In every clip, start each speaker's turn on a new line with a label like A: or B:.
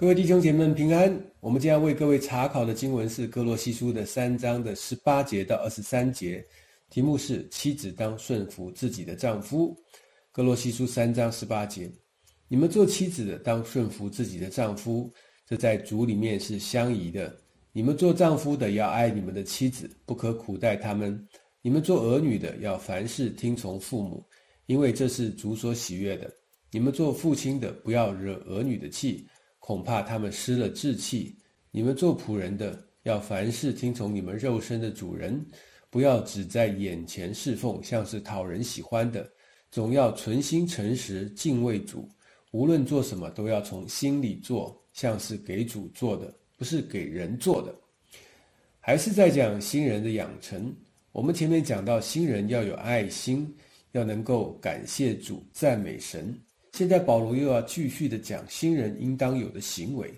A: 各位弟兄姐妹平安。我们将要为各位查考的经文是哥罗西书的三章的十八节到二十三节，题目是妻子当顺服自己的丈夫。哥罗西书三章十八节，你们做妻子的当顺服自己的丈夫，这在主里面是相宜的。你们做丈夫的要爱你们的妻子，不可苦待他们；你们做儿女的要凡事听从父母，因为这是主所喜悦的。你们做父亲的不要惹儿女的气。恐怕他们失了志气。你们做仆人的，要凡事听从你们肉身的主人，不要只在眼前侍奉，像是讨人喜欢的，总要存心诚实，敬畏主。无论做什么，都要从心里做，像是给主做的，不是给人做的。还是在讲新人的养成。我们前面讲到，新人要有爱心，要能够感谢主，赞美神。现在保罗又要继续的讲新人应当有的行为，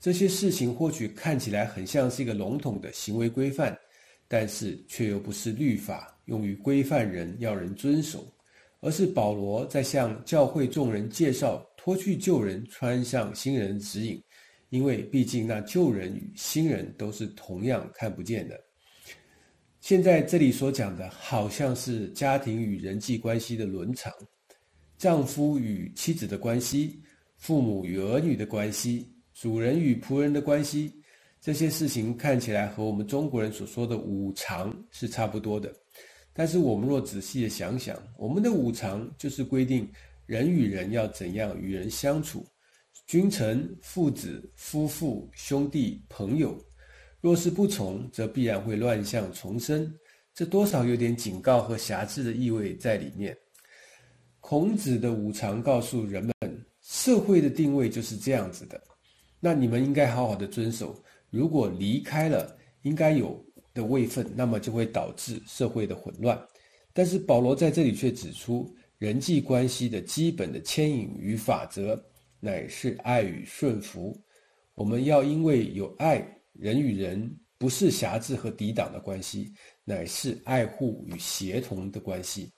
A: 这些事情或许看起来很像是一个笼统的行为规范，但是却又不是律法用于规范人要人遵守，而是保罗在向教会众人介绍脱去旧人穿上新人指引，因为毕竟那旧人与新人都是同样看不见的。现在这里所讲的好像是家庭与人际关系的伦常。丈夫与妻子的关系，父母与儿女的关系，主人与仆人的关系，这些事情看起来和我们中国人所说的五常是差不多的。但是我们若仔细的想想，我们的五常就是规定人与人要怎样与人相处，君臣、父子、夫妇、兄弟、朋友，若是不从，则必然会乱象丛生。这多少有点警告和辖制的意味在里面。孔子的五常告诉人们，社会的定位就是这样子的，那你们应该好好的遵守。如果离开了应该有的位分，那么就会导致社会的混乱。但是保罗在这里却指出，人际关系的基本的牵引与法则，乃是爱与顺服。我们要因为有爱，人与人不是辖制和抵挡的关系，乃是爱护与协同的关系。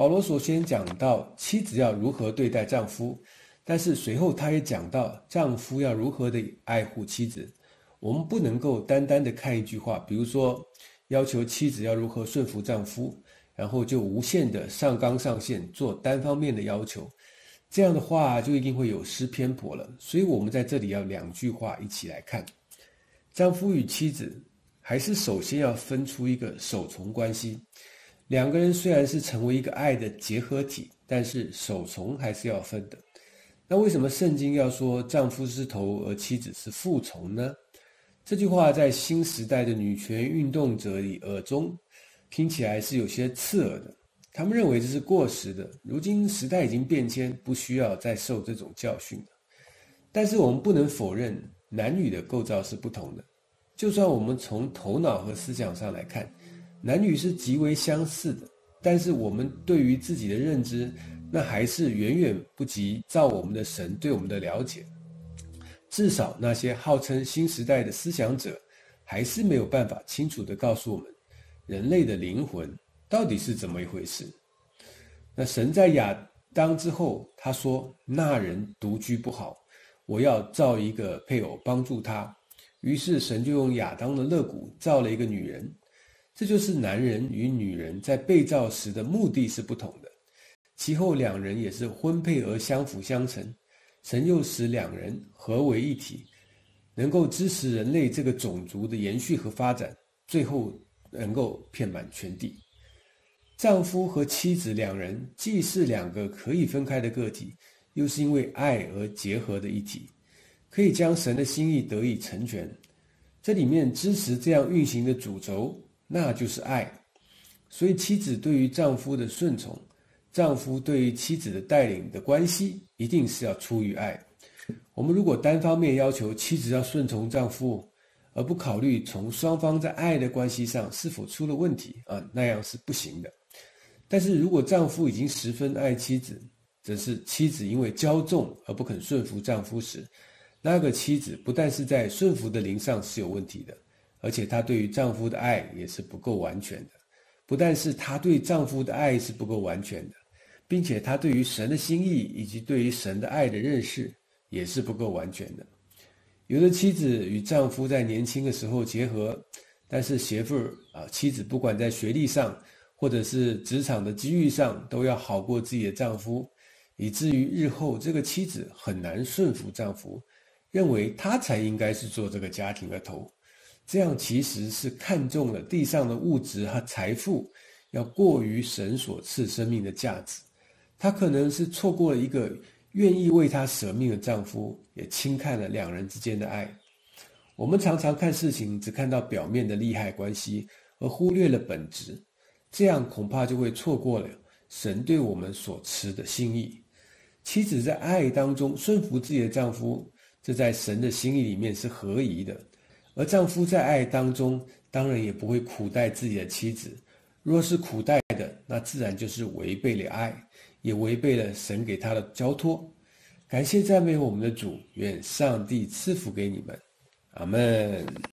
A: 保罗首先讲到妻子要如何对待丈夫，但是随后他也讲到丈夫要如何的爱护妻子。我们不能够单单的看一句话，比如说要求妻子要如何顺服丈夫，然后就无限的上纲上线做单方面的要求，这样的话就一定会有失偏颇了。所以，我们在这里要两句话一起来看：丈夫与妻子还是首先要分出一个守从关系。两个人虽然是成为一个爱的结合体，但是守从还是要分的。那为什么圣经要说丈夫是头而妻子是副从呢？这句话在新时代的女权运动者里耳中听起来是有些刺耳的。他们认为这是过时的。如今时代已经变迁，不需要再受这种教训了。但是我们不能否认男女的构造是不同的。就算我们从头脑和思想上来看。男女是极为相似的，但是我们对于自己的认知，那还是远远不及照我们的神对我们的了解。至少那些号称新时代的思想者，还是没有办法清楚地告诉我们，人类的灵魂到底是怎么一回事。那神在亚当之后，他说：“那人独居不好，我要造一个配偶帮助他。”于是神就用亚当的肋骨造了一个女人。这就是男人与女人在被造时的目的是不同的，其后两人也是婚配而相辅相成，神又使两人合为一体，能够支持人类这个种族的延续和发展，最后能够遍满全地。丈夫和妻子两人既是两个可以分开的个体，又是因为爱而结合的一体，可以将神的心意得以成全。这里面支持这样运行的主轴。那就是爱，所以妻子对于丈夫的顺从，丈夫对于妻子的带领的关系，一定是要出于爱。我们如果单方面要求妻子要顺从丈夫，而不考虑从双方在爱的关系上是否出了问题啊，那样是不行的。但是如果丈夫已经十分爱妻子，则是妻子因为骄纵而不肯顺服丈夫时，那个妻子不但是在顺服的灵上是有问题的。而且她对于丈夫的爱也是不够完全的，不但是她对丈夫的爱是不够完全的，并且她对于神的心意以及对于神的爱的认识也是不够完全的。有的妻子与丈夫在年轻的时候结合，但是媳妇儿啊，妻子不管在学历上或者是职场的机遇上，都要好过自己的丈夫，以至于日后这个妻子很难顺服丈夫，认为他才应该是做这个家庭的头。这样其实是看中了地上的物质和财富，要过于神所赐生命的价值。她可能是错过了一个。愿意为她舍命的丈夫，也轻看了两人之间的爱。我们常常看事情，只看到表面的利害关系，而忽略了本质，这样恐怕就会错过了神对我们所持的心意。妻子在爱当中顺服自己的丈夫，这在神的心意里面是合宜的；而丈夫在爱当中，当然也不会苦待自己的妻子。若是苦待的，那自然就是违背了爱。也违背了神给他的交托。感谢赞美我们的主，愿上帝赐福给你们，阿门。